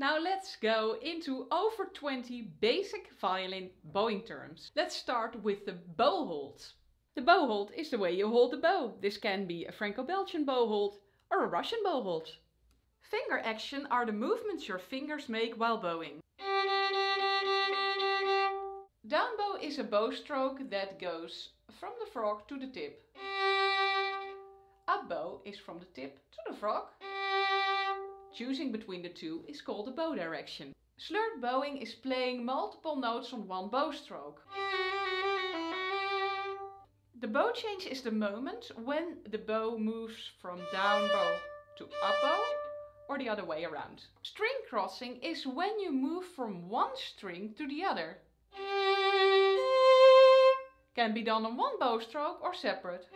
Now let's go into over 20 basic violin bowing terms. Let's start with the bow hold. The bow hold is the way you hold the bow. This can be a Franco-Belgian bow hold or a Russian bow hold. Finger action are the movements your fingers make while bowing. Down bow is a bow stroke that goes from the frog to the tip. Up bow is from the tip to the frog. Choosing between the two is called a bow direction. Slurred bowing is playing multiple notes on one bow stroke. The bow change is the moment when the bow moves from down bow to up bow or the other way around. String crossing is when you move from one string to the other. Can be done on one bow stroke or separate.